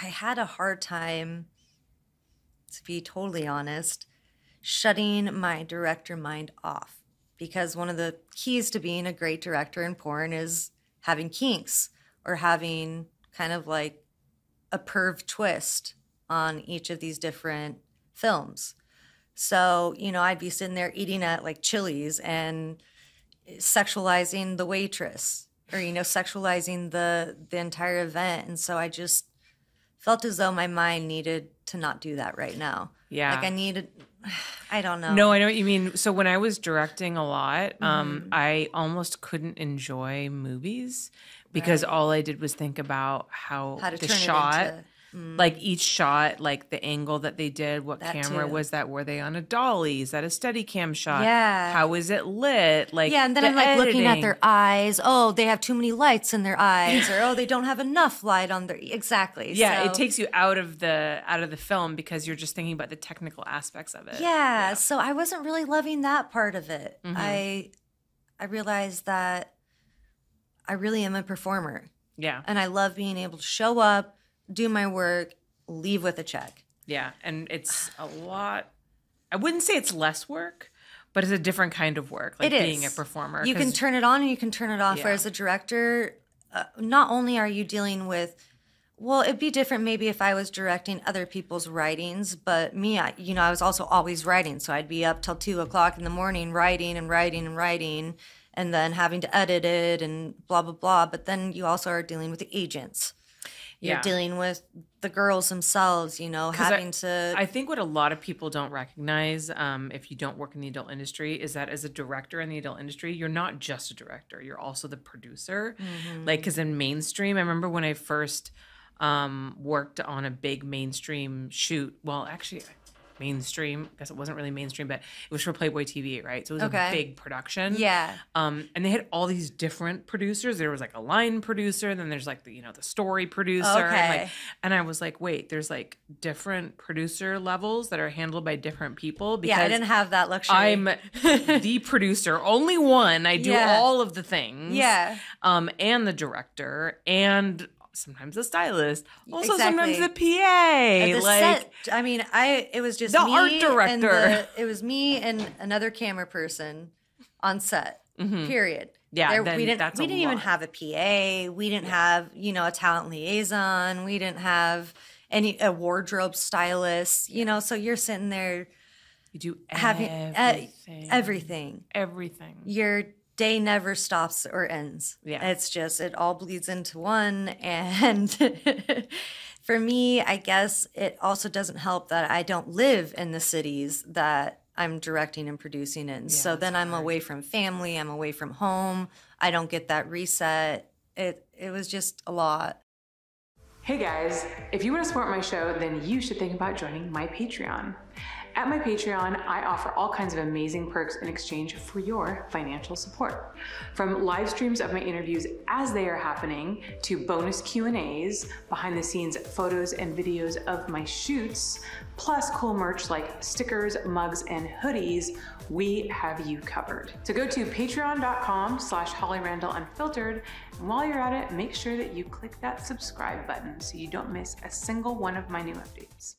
I had a hard time, to be totally honest, shutting my director mind off because one of the keys to being a great director in porn is having kinks or having kind of like a perv twist on each of these different films. So, you know, I'd be sitting there eating at like Chili's and sexualizing the waitress or, you know, sexualizing the the entire event. And so I just felt as though my mind needed to not do that right now. Yeah. Like I needed I don't know. No, I know what you mean. So when I was directing a lot, um, I almost couldn't enjoy movies because all I did was think about how, How to the shot, into- like each shot, like the angle that they did, what That camera too. was that? Were they on a dolly? Is that a steady cam shot? Yeah. How is it lit? Like Yeah, and then the I'm like looking at their eyes. Oh, they have too many lights in their eyes, or oh, they don't have enough light on their exactly. Yeah, So- it takes you out of the out of the film because you're just thinking about the technical aspects of it. Yeah, so I wasn't really loving that part of it. Mm-hmm. I I realized that I really am a performer, Yeah. and I love being able to show up, do my work, leave with a check. Yeah, and it's a lot. I wouldn't say it's less work, but it's a different kind of work. Like It being a performer. You can turn it on and you can turn it off. Yeah. Whereas a director, uh, not only are you dealing with, well, it'd be different maybe if I was directing other people's writings, but me, I, you know, I was also always writing. So I'd be up till two o'clock in the morning writing and writing and writing and then having to edit it and blah, blah, blah. But then you also are dealing with the agents. You're Yeah. dealing with the girls themselves, you know, 'Cause I- having to. I think what a lot of people don't recognize, um, if you don't work in the adult industry, is that as a director in the adult industry, you're not just a director; you're also the producer. Mm-hmm. Like, because in mainstream, I remember when I first um, worked on a big mainstream shoot. Well, actually, mainstream. I guess it wasn't really mainstream, but it was for Playboy TV, right? So it was Okay. a big production. yeah. Um, and they had all these different producers. There was like a line producer, then there's like the you know the story producer, and, Okay. like, and I was like, wait, there's like different producer levels that are handled by different people. Because Yeah, I didn't have that luxury. I'm the producer, only one. I do Yeah. all of the things. Yeah. Um, and the director, and sometimes the stylist, also sometimes the PA, the like. set, I mean, I it was just The me art and director. the- it was me and another camera person on set. Period. Mm-hmm. Yeah, There- we didn't. we didn't even have a PA. We didn't have you know a talent liaison. We didn't have any a wardrobe stylist. You know, so you're sitting there you do having everything. uh, everything. everything. Your day never stops or ends. Yeah. It's just, it all bleeds into one. And for me, I guess it also doesn't help that I don't live in the cities that I'm directing and producing in. so then I'm away from family, I'm away from home. I don't get that reset. It it was just a lot. Hey guys, if you want to support my show, then you should think about joining my Patreon. At my Patreon, I offer all kinds of amazing perks in exchange for your financial support. From live streams of my interviews as they are happening to bonus Q&As, behind the scenes photos and videos of my shoots, plus cool merch like stickers, mugs, and hoodies, we have you covered. So go to patreon.com slash Holly Randall Unfiltered. And while you're at it, make sure that you click that subscribe button so you don't miss a single one of my new updates.